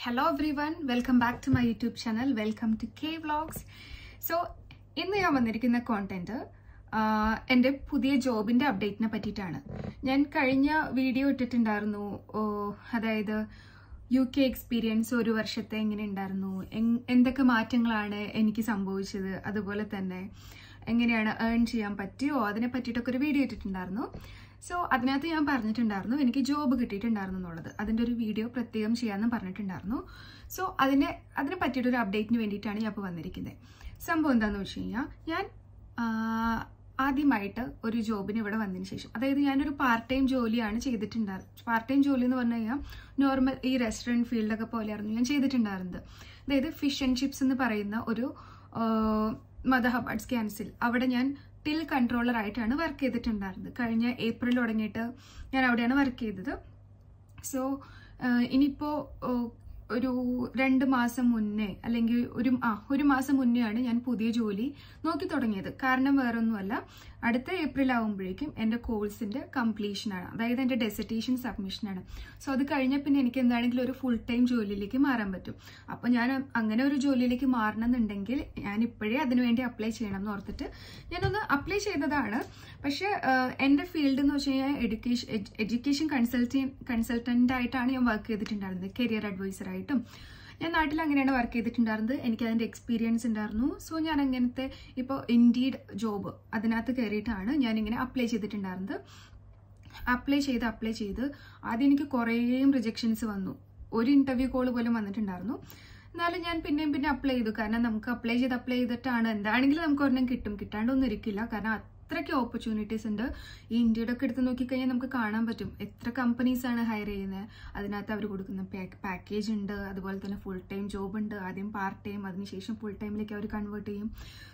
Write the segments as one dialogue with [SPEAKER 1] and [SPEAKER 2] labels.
[SPEAKER 1] Hello everyone welcome back to my YouTube channel welcome to K vlogs so ഇന്ന് ഞാൻ വന്നിരിക്കുന്ന content എന്റെ പുതിയ ജോബിന്റെ അപ്ഡേറ്റിനെ പറ്റിയിട്ടാണ്. ഞാൻ കഴിഞ്ഞ വീഡിയോ ഇട്ടിട്ടുണ്ടായിരുന്നു. അതായത് യു കെ എക്സ്പീരിയൻസ് ഒരു വർഷത്തെ എങ്ങനെ ഉണ്ടായിരുന്നു? എന്തൊക്കെ മാറ്റങ്ങളാണ് എനിക്ക് സംഭവിച്ചത്? അതുപോലെ തന്നെ എങ്ങനെയാണ് ഏൺ ചെയ്യാൻ പറ്റിയോ? അതിനെ പറ്റിയിട്ടൊക്കെ ഒരു വീഡിയോ ഇട്ടിട്ടുണ്ടായിരുന്നു. സോ അതിനകത്ത് ഞാൻ പറഞ്ഞിട്ടുണ്ടായിരുന്നു എനിക്ക് ജോബ് കിട്ടിയിട്ടുണ്ടായിരുന്നു എന്നുള്ളത്. അതിന്റെ ഒരു വീഡിയോ പ്രത്യേകം ചെയ്യാമെന്ന് പറഞ്ഞിട്ടുണ്ടായിരുന്നു. സോ അതിനെ അതിനെ പറ്റിയിട്ടൊരു അപ്ഡേറ്റിന് വേണ്ടിയിട്ടാണ് ഞാൻ ഇപ്പോൾ വന്നിരിക്കുന്നത് സംഭവം എന്താണെന്ന് വെച്ച് കഴിഞ്ഞാൽ ഞാൻ ആദ്യമായിട്ട് ഒരു ജോബിന് ഇവിടെ വന്നതിന് ശേഷം അതായത് ഞാനൊരു പാർട്ട് ടൈം ജോലിയാണ് ചെയ്തിട്ടുണ്ടായിരുന്നത് പാർട്ട് ടൈം ജോലി എന്ന് പറഞ്ഞു കഴിഞ്ഞാൽ നോർമൽ ഈ റെസ്റ്റോറന്റ് ഫീൽഡൊക്കെ പോലെയായിരുന്നു ഞാൻ ചെയ്തിട്ടുണ്ടായിരുന്നത്. അതായത് ഫിഷ് ആൻഡ് ചിപ്സ് എന്ന് പറയുന്ന ഒരു മദഹബാഡ്സ് ക്യാൻസിൽ അവിടെ ഞാൻ ടിൽ കൺട്രോളർ ആയിട്ടാണ് വർക്ക് ചെയ്തിട്ടുണ്ടായിരുന്നത്. കഴിഞ്ഞ ഏപ്രിൽ തുടങ്ങിയിട്ട് ഞാൻ അവിടെയാണ് വർക്ക് ചെയ്തത്. സോ ഇനിയിപ്പോ ഒരു രണ്ട് മാസം മുന്നേ അല്ലെങ്കിൽ ഒരു ആ ഒരു മാസം മുന്നെയാണ് ഞാൻ പുതിയ ജോലി നോക്കി തുടങ്ങിയത്. കാരണം വേറൊന്നുമല്ല. അടുത്ത ഏപ്രിൽ ആകുമ്പോഴേക്കും എന്റെ കോഴ്സിന്റെ കംപ്ലീഷനാണ് അതായത് എന്റെ ഡെസർട്ടേഷൻ സബ്മിഷനാണ് സോ അത് കഴിഞ്ഞാൽ പിന്നെ എനിക്ക് എന്താണെങ്കിലും ഒരു ഫുൾ ടൈം ജോലിയിലേക്ക് മാറാൻ പറ്റും. അപ്പോൾ ഞാൻ അങ്ങനെ ഒരു ജോലിയിലേക്ക് മാറണമെന്നുണ്ടെങ്കിൽ ഞാൻ ഇപ്പോഴേ അതിനുവേണ്ടി അപ്ലൈ ചെയ്യണം എന്ന് ഓർത്തിട്ട് ഞാനൊന്ന് അപ്ലൈ ചെയ്തതാണ്. പക്ഷേ എന്റെ ഫീൽഡ് എന്ന് വെച്ച് കഴിഞ്ഞാൽ എഡ്യൂക്കേഷൻ എഡ്യൂക്കേഷൻ കൺസൾട്ടി കൺസൾട്ടന്റായിട്ടാണ് ഞാൻ വർക്ക് ചെയ്തിട്ടുണ്ടായിരുന്നത്. കരിയർ അഡ്വൈസർ ആയിട്ടും. ഞാൻ നാട്ടിൽ അങ്ങനെയാണ് വർക്ക് ചെയ്തിട്ടുണ്ടായിരുന്നത്. എനിക്ക് അതിന്റെ എക്സ്പീരിയൻസ് ഉണ്ടായിരുന്നു. സോ ഞാൻ അങ്ങനത്തെ ഇപ്പോൾ ഇൻഡീഡ് ജോബ് അതിനകത്ത് കയറിയിട്ടാണ് ഞാനിങ്ങനെ അപ്ലൈ ചെയ്തിട്ടുണ്ടായിരുന്നത്. അപ്ലൈ ചെയ്ത് അപ്ലൈ ചെയ്ത് ആദ്യം എനിക്ക് കുറേയും റിജക്ഷൻസ് വന്നു. ഒരു ഇന്റർവ്യൂ കോൾ പോലും വന്നിട്ടുണ്ടായിരുന്നു. എന്നാലും ഞാൻ പിന്നെയും പിന്നെ അപ്ലൈ ചെയ്തു. കാരണം നമുക്ക് അപ്ലൈ ചെയ്ത് അപ്ലൈ ചെയ്തിട്ടാണ്. എന്താണെങ്കിലും നമുക്ക് ഒരെണ്ണം കിട്ടും. കിട്ടാണ്ടൊന്നും ഇരിക്കില്ല. കാരണം അത്രയ്ക്ക് ഓപ്പർച്യൂണിറ്റീസ് ഉണ്ട്. ഈ ഇന്ത്യയുടെ ഒക്കെ എടുത്ത് നോക്കിക്കഴിഞ്ഞാൽ നമുക്ക് കാണാൻ പറ്റും. എത്ര കമ്പനീസ് ആണ് ഹയർ ചെയ്യുന്നത്. അതിനകത്ത് അവർ കൊടുക്കുന്ന പാക്കേജ് ഉണ്ട്. അതുപോലെ തന്നെ ഫുൾ ടൈം ജോബ് ഉണ്ട്. ആദ്യം പാർട്ട് ടൈം അതിനുശേഷം ഫുൾ ടൈമിലേക്ക് അവർ കൺവേർട്ട് ചെയ്യും.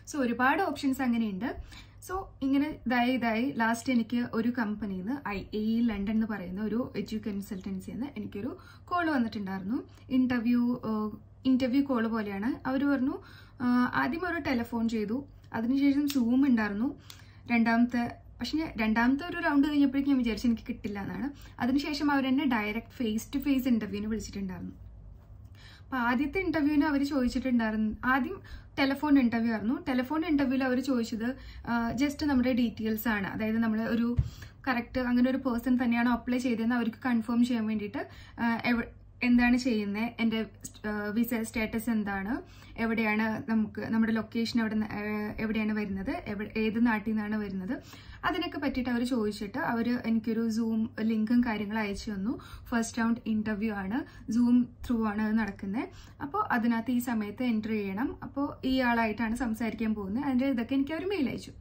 [SPEAKER 1] സോ ഒരുപാട് ഓപ്ഷൻസ് അങ്ങനെയുണ്ട്. സോ ഇങ്ങനെ ഇതായി ഇതായി. ലാസ്റ്റ് എനിക്ക് ഒരു കമ്പനിയിൽ നിന്ന് ഐ എ ലണ്ടൻ എന്ന് പറയുന്ന ഒരു എജ്യു കൺസൾട്ടൻസിയിൽ നിന്ന് എനിക്കൊരു കോൾ വന്നിട്ടുണ്ടായിരുന്നു. ഇന്റർവ്യൂ ഇന്റർവ്യൂ കോൾ പോലെയാണ്. അവർ പറഞ്ഞു ആദ്യം ഒരു ടെലിഫോൺ ചെയ്തു. അതിനുശേഷം സൂം ഉണ്ടായിരുന്നു. രണ്ടാമത്തെ പക്ഷെ രണ്ടാമത്തെ ഒരു റൗണ്ട് കഴിഞ്ഞപ്പോഴേക്കും ഞാൻ വിചാരിച്ചു എനിക്ക് കിട്ടില്ല എന്നാണ്. അതിനുശേഷം അവർ എന്നെ ഡയറക്റ്റ് ഫേസ് ടു ഫേസ് ഇന്റർവ്യൂവിന് വിളിച്ചിട്ടുണ്ടായിരുന്നു. അപ്പോൾ ആദ്യത്തെ ഇന്റർവ്യൂവിന് അവർ ചോദിച്ചിട്ടുണ്ടായിരുന്നു ആദ്യം ടെലിഫോൺ ഇന്റർവ്യൂ ആയിരുന്നു. ടെലിഫോൺ ഇന്റർവ്യൂവിൽ അവർ ചോദിച്ചത് ജസ്റ്റ് നമ്മുടെ ഡീറ്റെയിൽസ് ആണ്. അതായത് നമ്മൾ ഒരു കറക്റ്റ് അങ്ങനെ ഒരു പേഴ്സൺ തന്നെയാണ് അപ്ലൈ ചെയ്തതെന്ന് അവർക്ക് കൺഫേം ചെയ്യാൻ വേണ്ടിയിട്ട് എന്താണ് ചെയ്യുന്നത് എന്റെ വിസ സ്റ്റാറ്റസ് എന്താണ്? എവിടെയാണ് നമുക്ക് നമ്മുടെ ലൊക്കേഷൻ എവിടെ എവിടെയാണ് വരുന്നത്? ഏത് നാട്ടിൽ നിന്നാണ് വരുന്നത്? അതിനൊക്കെ പറ്റിയിട്ട് അവർ ചോദിച്ചിട്ട് അവർ എനിക്കൊരു സൂം ലിങ്കും കാര്യങ്ങളും അയച്ചു തന്നു. ഫസ്റ്റ് റൗണ്ട് ഇന്റർവ്യൂ ആണ്. സൂം ത്രൂ ആണ് നടക്കുന്നത് അപ്പോൾ അതിനകത്ത് ഈ സമയത്ത് എന്റർ ചെയ്യണം. അപ്പോൾ ഈ ആളായിട്ടാണ് സംസാരിക്കാൻ പോകുന്നത് അതിന്റെ ഇതൊക്കെ എനിക്ക് അവർ മെയിൽ അയച്ചു.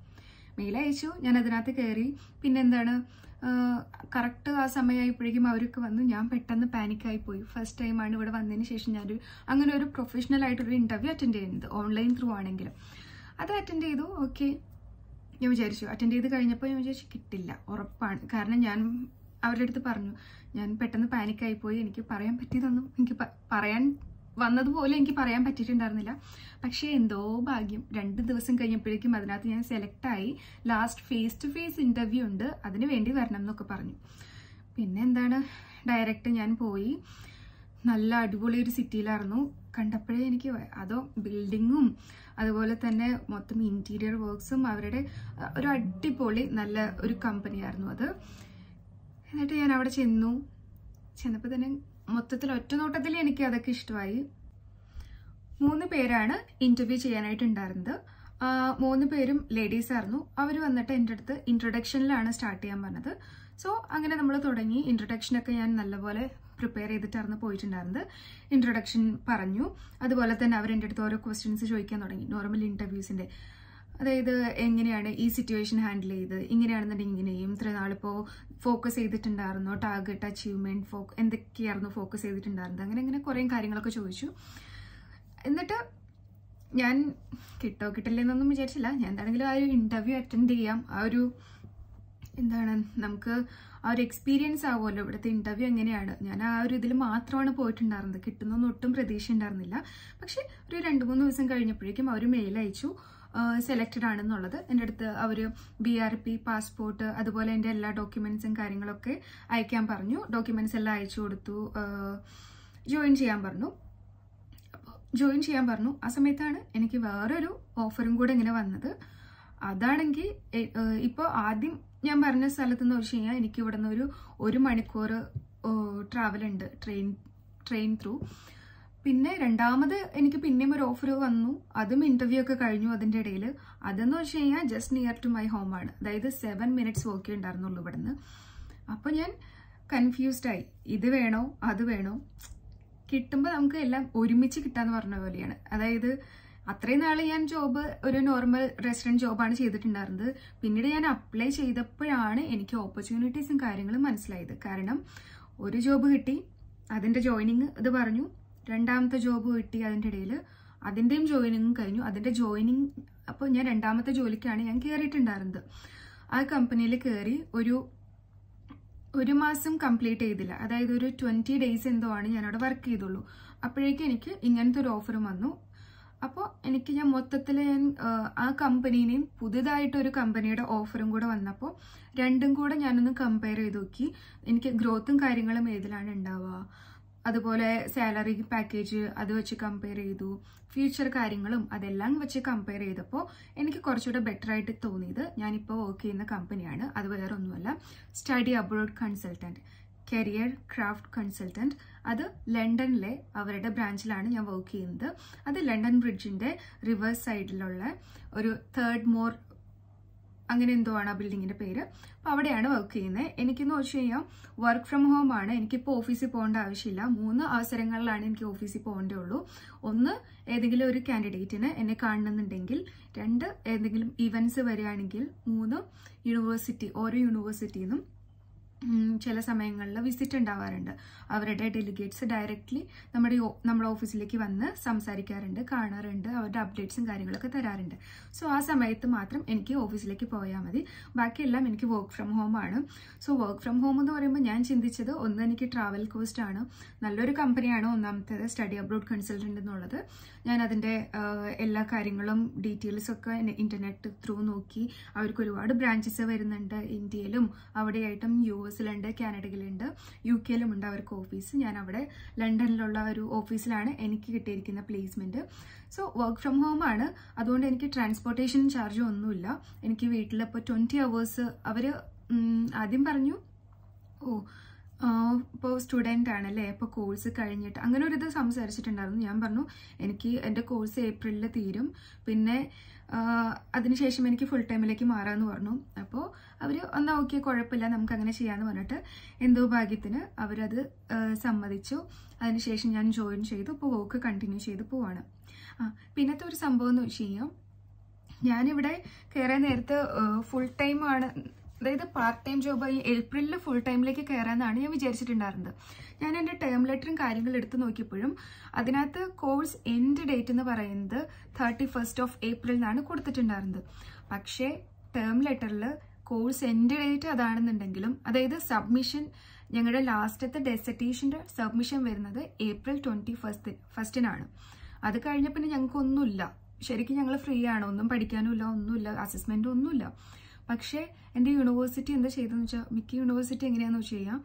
[SPEAKER 1] മെയിൽ അയച്ചു ഞാൻ അതിനകത്ത് കയറി പിന്നെന്താണ് കറക്റ്റ് ആ സമയമായപ്പോഴേക്കും അവരൊക്കെ വന്നു. ഞാൻ പെട്ടെന്ന് പാനിക്കായി പോയി ഫസ്റ്റ് ടൈമാണ് ഇവിടെ വന്നതിന് ശേഷം ഞാനൊരു അങ്ങനെ ഒരു പ്രൊഫഷണൽ ആയിട്ടൊരു ഇന്റർവ്യൂ അറ്റൻഡ് ചെയ്യുന്നത്. ഓൺലൈൻ ത്രൂ ആണെങ്കിലും. അത് അറ്റൻഡ് ചെയ്തു. ഓക്കെ ഞാൻ വിചാരിച്ചു അറ്റൻഡ് ചെയ്ത് കഴിഞ്ഞപ്പോൾ ഞാൻ വിചാരിച്ചു കിട്ടില്ല. ഉറപ്പാണ്. കാരണം ഞാൻ അവരുടെ അടുത്ത് പറഞ്ഞു ഞാൻ പെട്ടെന്ന് പാനിക്കായി പോയി എനിക്ക് പറയാൻ പറ്റിയതൊന്നും എനിക്ക് പറയാൻ വന്നതുപോലെ എനിക്ക് പറയാൻ പറ്റിയിട്ടുണ്ടായിരുന്നില്ല. പക്ഷേ എന്തോ ഭാഗ്യം. രണ്ട് ദിവസം കഴിഞ്ഞപ്പോഴേക്കും അതിനകത്ത് ഞാൻ സെലക്ട് ആയി. Last phase two phase interview ഉണ്ട്. അതിന് വേണ്ടി വരണം എന്നൊക്കെ പറഞ്ഞു. പിന്നെ എന്താണ്? ഡയറക്റ്റ് ഞാൻ പോയി. നല്ല അടിപൊളി ഒരു സിറ്റിയിലായിരുന്നു കണ്ടപ്പോഴേ എനിക്ക് അതോ ബിൽഡിങ്ങും അതുപോലെ തന്നെ മൊത്തം ഇന്റീരിയർ വർക്ക്സും അവരുടെ ഒരു അടിപൊളി നല്ല ഒരു കമ്പനിയായിരുന്നു അത്. എന്നിട്ട് ഞാൻ അവിടെ ചെന്നു. ചെന്നപ്പോൾ തന്നെ മൊത്തത്തിൽ ഒറ്റ നോട്ടത്തിൽ എനിക്ക് അതൊക്കെ ഇഷ്ടമായി. മൂന്ന് പേരാണ് ഇന്റർവ്യൂ ചെയ്യാനായിട്ടുണ്ടായിരുന്നത്. മൂന്ന് പേരും ലേഡീസ് ആയിരുന്നു. അവർ വന്നിട്ട് എന്റെ അടുത്ത് ഇൻട്രൊഡക്ഷനിലാണ് സ്റ്റാർട്ട് ചെയ്യാൻ പറഞ്ഞത്. സോ അങ്ങനെ നമ്മൾ തുടങ്ങി. ഇൻട്രൊഡക്ഷനൊക്കെ ഞാൻ നല്ലപോലെ പ്രിപ്പയർ ചെയ്തിട്ടായിരുന്നു പോയിട്ടുണ്ടായിരുന്നത്. ഇൻട്രൊഡക്ഷൻ പറഞ്ഞു. അതുപോലെ തന്നെ അവർ എന്റെ അടുത്ത് ഓരോ ക്വസ്റ്റ്യൻസ് ചോദിക്കാൻ തുടങ്ങി. നോർമൽ ഇന്റർവ്യൂസിന്റെ അതായത് എങ്ങനെയാണ് ഈ സിറ്റുവേഷൻ ഹാൻഡിൽ ചെയ്ത്? ഇങ്ങനെയാണെന്നുണ്ടെങ്കിൽ ഇങ്ങനെയും ഇത്ര നാളിപ്പോൾ ഫോക്കസ് ചെയ്തിട്ടുണ്ടായിരുന്നോ? ടാർഗറ്റ് അച്ചീവ്മെന്റ് ഫോ എന്തൊക്കെയായിരുന്നു ഫോക്കസ് ചെയ്തിട്ടുണ്ടായിരുന്നത്? അങ്ങനെ അങ്ങനെ കുറേ കാര്യങ്ങളൊക്കെ ചോദിച്ചു. എന്നിട്ട് ഞാൻ കിട്ടോ കിട്ടില്ലെന്നൊന്നും വിചാരിച്ചില്ല. ഞാൻ എന്താണെങ്കിലും ആ ഒരു ഇന്റർവ്യൂ അറ്റൻഡ് ചെയ്യാം. ആ ഒരു എന്താണ് നമുക്ക് ആ ഒരു എക്സ്പീരിയൻസ് ആവുമല്ലോ. ഇവിടുത്തെ ഇന്റർവ്യൂ എങ്ങനെയാണ്? ഞാൻ ആ ഒരു ഇതിൽ മാത്രമാണ് പോയിട്ടുണ്ടായിരുന്നത്. കിട്ടുന്നൊന്നും ഒട്ടും പ്രതീക്ഷ ഉണ്ടായിരുന്നില്ല. പക്ഷെ ഒരു രണ്ട് മൂന്ന് ദിവസം കഴിഞ്ഞപ്പോഴേക്കും അവർ മെയിൽ അയച്ചു. സെലക്റ്റഡ് ആണെന്നുള്ളത്. എന്റെ അടുത്ത് അവർ ബി ആർ പി പാസ്പോർട്ട് അതുപോലെ എന്റെ എല്ലാ ഡോക്യുമെൻസും കാര്യങ്ങളൊക്കെ അയക്കാൻ പറഞ്ഞു. ഡോക്യുമെൻസ് എല്ലാം അയച്ചു കൊടുത്തു. ജോയിൻ ചെയ്യാൻ പറഞ്ഞു. അപ്പോൾ ജോയിൻ ചെയ്യാൻ പറഞ്ഞു. ആ സമയത്താണ് എനിക്ക് വേറൊരു ഓഫറും കൂടെ ഇങ്ങനെ വന്നത്. അതാണെങ്കിൽ ഇപ്പോൾ ആദ്യം ഞാൻ പറഞ്ഞ സ്ഥലത്ത് നിന്ന് വെച്ച് കഴിഞ്ഞാൽ എനിക്ക് ഇവിടെ നിന്ന് ഒരു ഒരു മണിക്കൂർ ട്രാവൽ ഉണ്ട്. ട്രെയിൻ ട്രെയിൻ ത്രൂ പിന്നെ രണ്ടാമത് എനിക്ക് പിന്നെയും ഒരു ഓഫർ വന്നു. അതും ഇന്റർവ്യൂ ഒക്കെ കഴിഞ്ഞു അതിന്റെ ഇടയിൽ അതെന്ന് വെച്ച് കഴിഞ്ഞാൽ just near to my home ആണ്. അതായത് സെവൻ മിനിറ്റ്സ് വർക്ക് ഉണ്ടായിരുന്നുള്ളൂ ഇവിടുന്ന്. അപ്പൊ ഞാൻ കൺഫ്യൂസ്ഡ് ആയി. ഇത് വേണോ? അത് വേണോ? കിട്ടുമ്പോൾ നമുക്ക് എല്ലാം ഒരുമിച്ച് കിട്ടാന്ന് പറഞ്ഞ പോലെയാണ്. അതായത് അത്രയും നാൾ ഞാൻ ജോബ് ഒരു നോർമൽ റെസ്റ്റോറന്റ് ജോബാണ് ചെയ്തിട്ടുണ്ടായിരുന്നത്. പിന്നീട് ഞാൻ അപ്ലൈ ചെയ്തപ്പോഴാണ് എനിക്ക് ഓപ്പർച്യൂണിറ്റീസും കാര്യങ്ങളും മനസ്സിലായത്. കാരണം ഒരു ജോബ് കിട്ടി അതിന്റെ ജോയിനിങ് ഇത് പറഞ്ഞു. രണ്ടാമത്തെ ജോബ് കിട്ടി അതിന്റെ ഇടയിൽ അതിന്റെയും ജോയിനിങ് കഴിഞ്ഞു. അതിന്റെ ജോയിനിങ് അപ്പോൾ ഞാൻ രണ്ടാമത്തെ ജോലിക്കാണ് ഞാൻ കയറിയിട്ടുണ്ടായിരുന്നത് ആ കമ്പനിയിൽ കയറി ഒരു ഒരു മാസം കംപ്ലീറ്റ് ചെയ്തില്ല. അതായത് ഒരു ട്വന്റി ഡേയ്സ് എന്തോ ആണ് ഞാൻ അവിടെ വർക്ക് ചെയ്തുള്ളൂ. അപ്പോഴേക്കും എനിക്ക് ഇങ്ങനത്തെ ഒരു ഓഫറും വന്നു. അപ്പോൾ എനിക്ക് ഞാൻ മൊത്തത്തിൽ ഞാൻ ആ കമ്പനീനെയും പുതുതായിട്ട് ഒരു കമ്പനിയുടെ ഓഫറും കൂടെ വന്നപ്പോൾ രണ്ടും കൂടെ ഞാനൊന്ന് കമ്പയർ ചെയ്ത് നോക്കി. എനിക്ക് ഗ്രോത്തും കാര്യങ്ങളും ഏതിലാണ് ഉണ്ടാവുക? അതുപോലെ സാലറി പാക്കേജ് അത് വെച്ച് കമ്പയർ ചെയ്തു. ഫ്യൂച്ചർ കാര്യങ്ങളും അതെല്ലാം വെച്ച് കമ്പയർ ചെയ്തപ്പോൾ എനിക്ക് കുറച്ചുകൂടെ ബെറ്റർ ആയിട്ട് തോന്നിയത് ഞാനിപ്പോൾ വർക്ക് ചെയ്യുന്ന കമ്പനിയാണ് അത് വേറെ ഒന്നുമല്ല study abroad consultant career craft consultant അത് ലണ്ടനിലെ അവരുടെ ബ്രാഞ്ചിലാണ് ഞാൻ വർക്ക് ചെയ്യുന്നത്. അത് ലണ്ടൻ ബ്രിഡ്ജിന്റെ റിവേഴ്സ് സൈഡിലുള്ള ഒരു തേർഡ് മോർ അങ്ങനെ എന്തോ ആണ് ആ ബിൽഡിങ്ങിന്റെ പേര്. അപ്പൊ അവിടെയാണ് വർക്ക് ചെയ്യുന്നത്. എനിക്കെന്ന് വെച്ച് കഴിഞ്ഞാൽ വർക്ക് ഫ്രം ഹോം ആണ്. എനിക്കിപ്പോൾ ഓഫീസിൽ പോകേണ്ട ആവശ്യമില്ല. മൂന്ന് അവസരങ്ങളിലാണ് എനിക്ക് ഓഫീസിൽ പോകേണ്ടേ ഉള്ളൂ ഒന്ന് ഏതെങ്കിലും ഒരു കാൻഡിഡേറ്റിന് എന്നെ കാണണമെന്നുണ്ടെങ്കിൽ. രണ്ട് ഏതെങ്കിലും ഇവന്റ്സ് വരികയാണെങ്കിൽ. മൂന്ന് യൂണിവേഴ്സിറ്റി ഓരോ യൂണിവേഴ്സിറ്റിയിൽ നിന്നും ചില സമയങ്ങളിൽ വിസിറ്റ് ഉണ്ടാവാറുണ്ട്. അവരുടെ ഡെലിഗേറ്റ്സ് ഡയറക്റ്റ്ലി നമ്മുടെ നമ്മുടെ ഓഫീസിലേക്ക് വന്ന് സംസാരിക്കാറുണ്ട് കാണാറുണ്ട് അവരുടെ അപ്ഡേറ്റ്സും കാര്യങ്ങളൊക്കെ തരാറുണ്ട്. സോ ആ സമയത്ത് മാത്രം എനിക്ക് ഓഫീസിലേക്ക് പോയാൽ മതി. ബാക്കിയെല്ലാം എനിക്ക് വർക്ക് ഫ്രം ഹോം ആണ്. സോ വർക്ക് ഫ്രം ഹോം എന്ന് പറയുമ്പോൾ ഞാൻ ചിന്തിച്ചത് ഒന്ന് എനിക്ക് ട്രാവൽ കോസ്റ്റ് ആണ്. നല്ലൊരു കമ്പനിയാണ് ഒന്നാമത്തേത് സ്റ്റഡി അബ്രോഡ് കൺസൾട്ടന്റ് എന്നുള്ളത്. ഞാൻ അതിന്റെ എല്ലാ കാര്യങ്ങളും ഡീറ്റെയിൽസ് ഒക്കെ ഇന്റർനെറ്റ് ത്രൂ നോക്കി. അവർക്ക് ഒരുപാട് ബ്രാഞ്ചസ് വരുന്നുണ്ട്. ഇന്ത്യയിലും അവിടെയായിട്ടും യു എസിലുണ്ട് കാനഡയിലുണ്ട് യു കെയിലും ഉണ്ട് അവർക്ക് ഓഫീസ്. ഞാൻ അവിടെ ലണ്ടനിലുള്ള ഒരു ഓഫീസിലാണ് എനിക്ക് കിട്ടിയിരിക്കുന്ന placement so work from home ആണ്. അതുകൊണ്ട് എനിക്ക് ട്രാൻസ്പോർട്ടേഷൻ ചാർജ് ഒന്നുമില്ല. എനിക്ക് വീട്ടിൽ ഇപ്പോൾ ട്വന്റി അവേഴ്സ് അവർ ആദ്യം പറഞ്ഞു ഓ ഇപ്പോൾ സ്റ്റുഡന്റ് ആണ് അല്ലേ ഇപ്പോൾ കോഴ്സ് കഴിഞ്ഞിട്ട് അങ്ങനെ ഒരു സംസാരിച്ചിട്ടുണ്ടായിരുന്നു. ഞാൻ പറഞ്ഞു എനിക്ക് എന്റെ കോഴ്സ് ഏപ്രിലിൽ തീരും. പിന്നെ അതിനുശേഷം എനിക്ക് ഫുൾ ടൈമിലേക്ക് മാറാമെന്ന് പറഞ്ഞു. അപ്പോൾ അവർ എന്നാൽ ഓക്കെ കുഴപ്പമില്ല. നമുക്ക് അങ്ങനെ ചെയ്യാമെന്ന് പറഞ്ഞിട്ട് എന്തോ ഭാഗ്യത്തിന് അവരത് സമ്മതിച്ചു. അതിനുശേഷം ഞാൻ ജോയിൻ ചെയ്തു. ഇപ്പോൾ വർക്ക് കണ്ടിന്യൂ ചെയ്ത് പോവാണ്. ആ പിന്നത്തെ ഒരു സംഭവം എന്ന് വെച്ച് കഴിഞ്ഞാൽ ഞാനിവിടെ കയറാൻ നേരത്ത് ഫുൾ ടൈം ആണ്. അതായത് പാർട്ട് ടൈം ജോബായി ഏപ്രിലിൽ ഫുൾ ടൈമിലേക്ക് കയറാമെന്നാണ് ഞാൻ വിചാരിച്ചിട്ടുണ്ടായിരുന്നത്. ഞാൻ എന്റെ ടേം ലെറ്ററും കാര്യങ്ങളും എടുത്തു നോക്കിയപ്പോഴും അതിനകത്ത് കോഴ്സ് എൻഡ് ഡേറ്റ് എന്ന് പറയുന്നത് തേർട്ടി ഫസ്റ്റ് ഓഫ് ഏപ്രിൽ എന്നാണ് കൊടുത്തിട്ടുണ്ടായിരുന്നത്. പക്ഷേ ടേം ലെറ്ററിൽ കോഴ്സ് എൻഡ് ഡേറ്റ് അതാണെന്നുണ്ടെങ്കിലും അതായത് സബ്മിഷൻ ഞങ്ങളുടെ ലാസ്റ്റത്തെ ഡെസർട്ടേഷന്റെ സബ്മിഷൻ വരുന്നത് ഏപ്രിൽ ട്വന്റി ഫസ്റ്റ് ഫസ്റ്റിനാണ് അത് കഴിഞ്ഞ പിന്നെ ഞങ്ങൾക്കൊന്നുമില്ല. ശരിക്കും ഞങ്ങൾ ഫ്രീ ആണ്? ഒന്നും പഠിക്കാനുമില്ല ഒന്നുമില്ല അസസ്മെന്റും ഒന്നുമില്ല. പക്ഷേ എന്റെ യൂണിവേഴ്സിറ്റി എന്താ ചെയ്തതെന്ന് വെച്ചാൽ മിക്ക യൂണിവേഴ്സിറ്റി എങ്ങനെയാണെന്ന് വെച്ച് കഴിഞ്ഞാൽ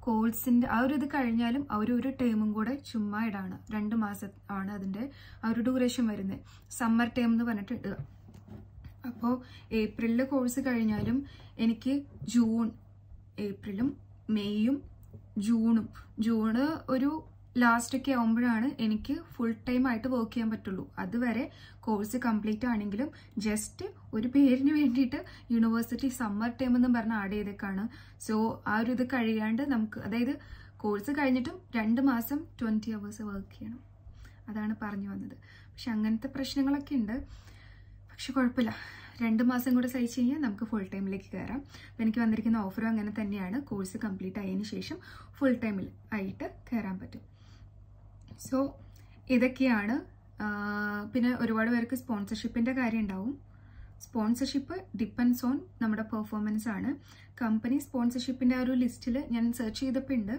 [SPEAKER 1] കോഴ്സിന്റെ ആ ഒരു ഇത് കഴിഞ്ഞാലും അവർ ഒരു ടേമും കൂടെ ചുമ്മാ ഇടാണ്. രണ്ട് മാസം ആണ് അതിന്റെ ആ ഒരു ഡ്യൂറേഷൻ വരുന്നത് സമ്മർ ടേം എന്ന് പറഞ്ഞിട്ട് ഇടുക. അപ്പോൾ ഏപ്രിലിൽ കോഴ്സ് കഴിഞ്ഞാലും എനിക്ക് ജൂൺ ഏപ്രിലും മെയ്യും ജൂണും ജൂണ് ഒരു ലാസ്റ്റ് ഒക്കെ ആകുമ്പോഴാണ് എനിക്ക് ഫുൾ ടൈം ആയിട്ട് വർക്ക് ചെയ്യാൻ പറ്റുള്ളൂ. അതുവരെ കോഴ്സ് കംപ്ലീറ്റ് ആണെങ്കിലും ജസ്റ്റ് ഒരു പേരിന് വേണ്ടിയിട്ട് യൂണിവേഴ്സിറ്റി സമ്മർ ടൈം എന്നും പറഞ്ഞ് ആഡ് ചെയ്തേക്കാണ്. സോ ആ ഒരു ഇത് കഴിയാണ്ട് നമുക്ക് അതായത് കോഴ്സ് കഴിഞ്ഞിട്ടും രണ്ട് മാസം ട്വന്റി അവേഴ്സ് വർക്ക് ചെയ്യണം. അതാണ് പറഞ്ഞു വന്നത്. പക്ഷെ അങ്ങനത്തെ പ്രശ്നങ്ങളൊക്കെ ഉണ്ട്. പക്ഷെ കുഴപ്പമില്ല. രണ്ട് മാസം കൂടെ സഹിച്ചു കഴിഞ്ഞാൽ നമുക്ക് ഫുൾ ടൈമിലേക്ക് കയറാം. അപ്പം എനിക്ക് വന്നിരിക്കുന്ന ഓഫറും അങ്ങനെ തന്നെയാണ്. കോഴ്സ് കംപ്ലീറ്റ് ആയതിനു ശേഷം ഫുൾ ടൈമിൽ ആയിട്ട് കയറാൻ പറ്റും. സോ ഇതൊക്കെയാണ് പിന്നെ ഒരുപാട് പേർക്ക് സ്പോൺസർഷിപ്പിന്റെ കാര്യം ഉണ്ടാവും. സ്പോൺസർഷിപ്പ് ഡിപ്പെൻസ് ഓൺ നമ്മുടെ പെർഫോമൻസ് ആണ്. കമ്പനി സ്പോൺസർഷിപ്പിന്റെ ഒരു ലിസ്റ്റിൽ ഞാൻ സെർച്ച് ചെയ്തപ്പോൾ ഉണ്ട്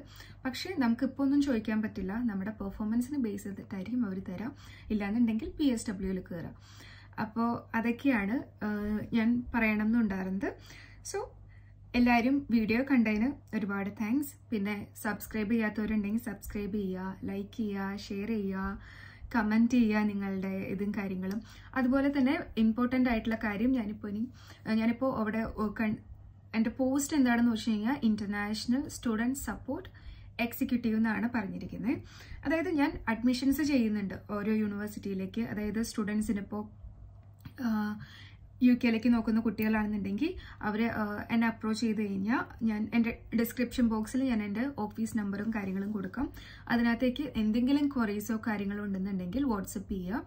[SPEAKER 1] പക്ഷേ നമുക്കിപ്പോൾ ഒന്നും ചോദിക്കാൻ പറ്റില്ല. നമ്മുടെ പെർഫോമൻസിന് ബേസ് ചെയ്തിട്ടായിരിക്കും അവർ തരാം. ഇല്ലാന്നുണ്ടെങ്കിൽ പി എസ് ഡബ്ല്യൂയിൽ കയറാം അപ്പോൾ അതൊക്കെയാണ് ഞാൻ പറയണം എന്നുണ്ടായിരുന്നത് സോ എല്ലാവരും വീഡിയോ കണ്ടതിന് ഒരുപാട് താങ്ക്സ് പിന്നെ സബ്സ്ക്രൈബ് ചെയ്യാത്തവരുണ്ടെങ്കിൽ സബ്സ്ക്രൈബ് ചെയ്യുക ലൈക്ക് ചെയ്യുക ഷെയർ ചെയ്യുക കമന്റ് ചെയ്യുക നിങ്ങളുടെ ഇതും കാര്യങ്ങളും. അതുപോലെ തന്നെ ഇമ്പോർട്ടന്റ് ആയിട്ടുള്ള കാര്യം ഞാനിപ്പോൾ ഇനി ഞാനിപ്പോൾ അവിടെ എന്റെ പോസ്റ്റ് എന്താണെന്ന് വെച്ച് കഴിഞ്ഞാൽ ഇന്റർനാഷണൽ സ്റ്റുഡന്റ് സപ്പോർട്ട് എക്സിക്യൂട്ടീവ് എന്നാണ് പറഞ്ഞിരിക്കുന്നത് അതായത് ഞാൻ അഡ്മിഷൻസ് ചെയ്യുന്നുണ്ട് ഓരോ യൂണിവേഴ്സിറ്റിയിലേക്ക് അതായത് സ്റ്റുഡൻസിനിപ്പോൾ യു കെയിലേക്ക് നോക്കുന്ന കുട്ടികളാണെന്നുണ്ടെങ്കിൽ അവർ എന്നെ അപ്രോച്ച് ചെയ്ത് കഴിഞ്ഞാൽ ഞാൻ എന്റെ ഡിസ്ക്രിപ്ഷൻ ബോക്സിൽ ഞാൻ എന്റെ ഓഫീസ് നമ്പറും കാര്യങ്ങളും കൊടുക്കാം. അതിനകത്തേക്ക് എന്തെങ്കിലും ക്വറീസോ കാര്യങ്ങളോ ഉണ്ടെന്നുണ്ടെങ്കിൽ വാട്സപ്പ് ചെയ്യുക.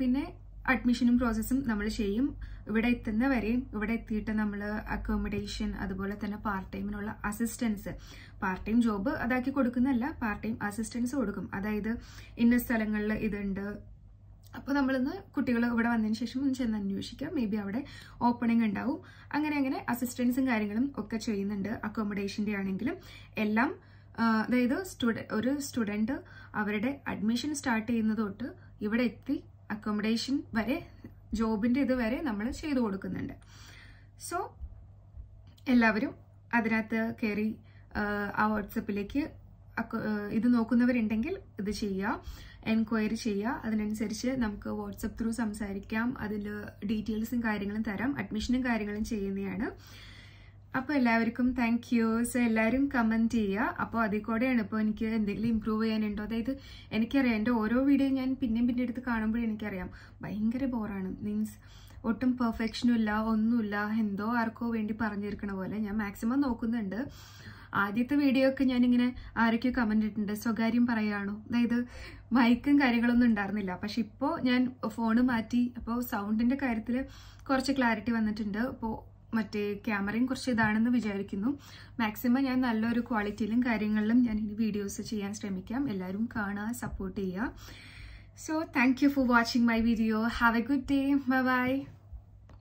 [SPEAKER 1] പിന്നെ അഡ്മിഷനും പ്രോസസ്സും നമ്മൾ ചെയ്യും. ഇവിടെ എത്തുന്ന വരെയും ഇവിടെ എത്തിയിട്ട് നമ്മൾ അക്കോമഡേഷൻ അതുപോലെ തന്നെ പാർട്ട് ടൈമിനുള്ള അസിസ്റ്റൻസ് പാർട്ട് ടൈം ജോബ് അതാക്കി കൊടുക്കുന്നല്ല പാർട്ട് ടൈം അസിസ്റ്റൻസ് കൊടുക്കും. അതായത് ഇന്ന സ്ഥലങ്ങളിൽ ഇതുണ്ട് അപ്പോൾ നമ്മളിന്ന് കുട്ടികൾ ഇവിടെ വന്നതിന് ശേഷം ഒന്ന് ചെന്ന് അന്വേഷിക്കുക മേ ബി അവിടെ ഓപ്പണിംഗ് ഉണ്ടാവും. അങ്ങനെ അങ്ങനെ അസിസ്റ്റൻസും കാര്യങ്ങളും ഒക്കെ ചെയ്യുന്നുണ്ട് അക്കോമഡേഷന്റെ ആണെങ്കിലും. എല്ലാം അതായത് സ്റ്റുഡ ഒരു സ്റ്റുഡന്റ് അവരുടെ അഡ്മിഷൻ സ്റ്റാർട്ട് ചെയ്യുന്നത് തൊട്ട് ഇവിടെ എത്തി അക്കോമഡേഷൻ വരെ ജോബിന്റെ ഇത് വരെ നമ്മൾ ചെയ്തു കൊടുക്കുന്നുണ്ട്. സോ എല്ലാവരും അതിനകത്ത് കയറി ആ വാട്സപ്പിലേക്ക് ഇത് നോക്കുന്നവരുണ്ടെങ്കിൽ ഇത് ചെയ്യുക എൻക്വയറി ചെയ്യുക അതിനനുസരിച്ച് നമുക്ക് വാട്സപ്പ് ത്രൂ സംസാരിക്കാം. അതിൽ ഡീറ്റെയിൽസും കാര്യങ്ങളും തരാം. അഡ്മിഷനും കാര്യങ്ങളും ചെയ്യുന്നതാണ്. അപ്പോൾ എല്ലാവർക്കും താങ്ക് യു സോ എല്ലാവരും കമന്റ് ചെയ്യുക അപ്പോൾ അതിൽ കൂടെയാണ് ഇപ്പോൾ എനിക്ക് എന്തെങ്കിലും ഇമ്പ്രൂവ് ചെയ്യാനുണ്ടോ? അതായത് എനിക്കറിയാം എന്റെ ഓരോ വീഡിയോ ഞാൻ പിന്നെയും പിന്നെ എടുത്ത് കാണുമ്പോഴും എനിക്കറിയാം ഭയങ്കര ബോറാണ് മീൻസ് ഒട്ടും പെർഫെക്ഷനും ഇല്ല ഒന്നുമില്ല എന്തോ ആർക്കോ വേണ്ടി പറഞ്ഞിരിക്കണ പോലെ ഞാൻ മാക്സിമം നോക്കുന്നുണ്ട്. ആദ്യത്തെ വീഡിയോ ഒക്കെ ഞാനിങ്ങനെ ആരൊക്കെയോ കമന്റ് ഇട്ടിട്ടുണ്ട്. സ്വകാര്യം പറയുകയാണോ അതായത് മൈക്കും കാര്യങ്ങളൊന്നും ഉണ്ടായിരുന്നില്ല. പക്ഷെ ഇപ്പോൾ ഞാൻ ഫോൺ മാറ്റി അപ്പോൾ സൗണ്ടിന്റെ കാര്യത്തിൽ കുറച്ച് ക്ലാരിറ്റി വന്നിട്ടുണ്ട്. അപ്പോൾ മറ്റേ ക്യാമറയും കുറച്ച് ഇതാണെന്ന് വിചാരിക്കുന്നു. മാക്സിമം ഞാൻ നല്ലൊരു ക്വാളിറ്റിയിലും കാര്യങ്ങളിലും ഞാൻ ഇനി വീഡിയോസ് ചെയ്യാൻ ശ്രമിക്കാം. എല്ലാവരും കാണുക സപ്പോർട്ട് ചെയ്യുക. So thank you for watching my video have a good day bye bye